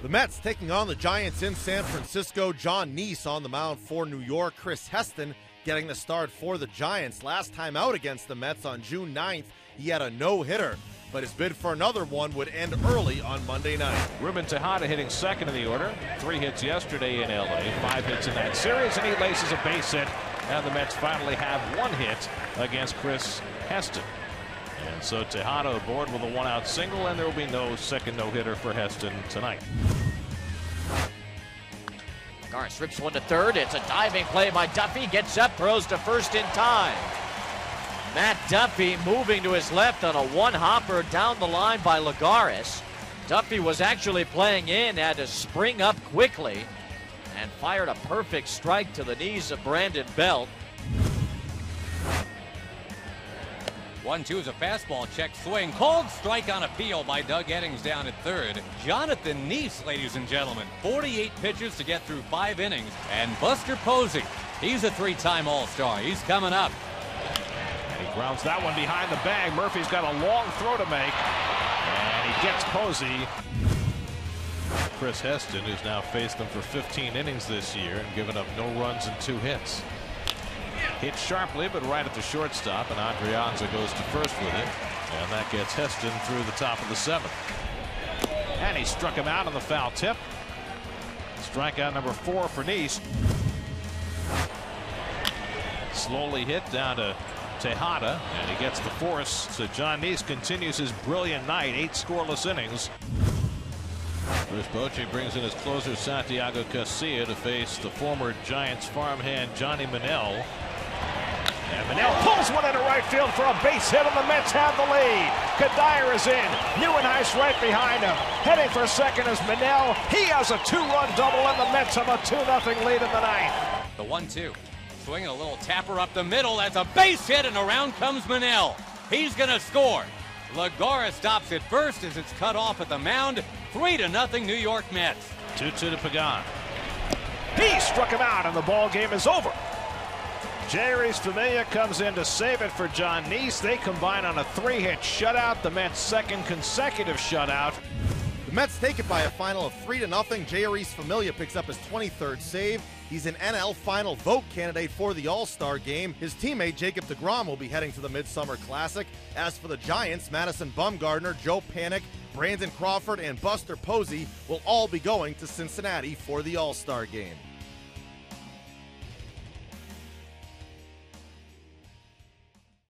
The Mets taking on the Giants in San Francisco. Jon Niese on the mound for New York. Chris Heston getting the start for the Giants. Last time out against the Mets on June 9th, he had a no hitter. But his bid for another one would end early on Monday night. Ruben Tejada hitting second in the order. Three hits yesterday in LA, five hits in that series, and he laces a base hit. And the Mets finally have one hit against Chris Heston. And so Tejada aboard with a one out single, and there will be no second no hitter for Heston tonight. Garth rips one to third. It's a diving play by Duffy. Gets up, throws to first in time. Matt Duffy moving to his left on a one hopper down the line by Lagares. Duffy was actually playing in, had to spring up quickly, and fired a perfect strike to the knees of Brandon Belt. One two is a fastball check swing. Cold strike on appeal by Doug Eddings down at third. Jonathan Niese, ladies and gentlemen, 48 pitches to get through five innings. And Buster Posey, he's a three time All Star. He's coming up. And he grounds that one behind the bag. Murphy's got a long throw to make. And he gets Posey. Chris Heston, who's now faced them for 15 innings this year and given up no runs and two hits. Hit sharply, but right at the shortstop, and Adrianza goes to first with it. And that gets Heston through the top of the seventh. And he struck him out on the foul tip. Strikeout number four for Niese. Slowly hit down to Tejada, and he gets the force. So Jon Niese continues his brilliant night, eight scoreless innings. Bruce Bochy brings in his closer Santiago Casilla to face the former Giants farmhand Johnny Monell. And Monell pulls one into right field for a base hit, and the Mets have the lead. Cuddyer is in. Nieuwenhuis right behind him. Heading for second is Monell. He has a two-run double, and the Mets have a 2-0 lead in the ninth. The one-two. Swinging a little tapper up the middle. That's a base hit, and around comes Monell. He's going to score. Lagares stops at first as it's cut off at the mound. Three to nothing, New York Mets. 2-2 to Pagan. He struck him out, and the ball game is over. Jeurys Familia comes in to save it for Jon Niese. They combine on a three-hit shutout. The Mets' second consecutive shutout. The Mets take it by a final of 3 to nothing. Jeurys Familia picks up his 23rd save. He's an NL Final Vote candidate for the All Star game. His teammate Jacob DeGrom will be heading to the Midsummer Classic. As for the Giants, Madison Bumgarner, Joe Panik, Brandon Crawford, and Buster Posey will all be going to Cincinnati for the All Star game.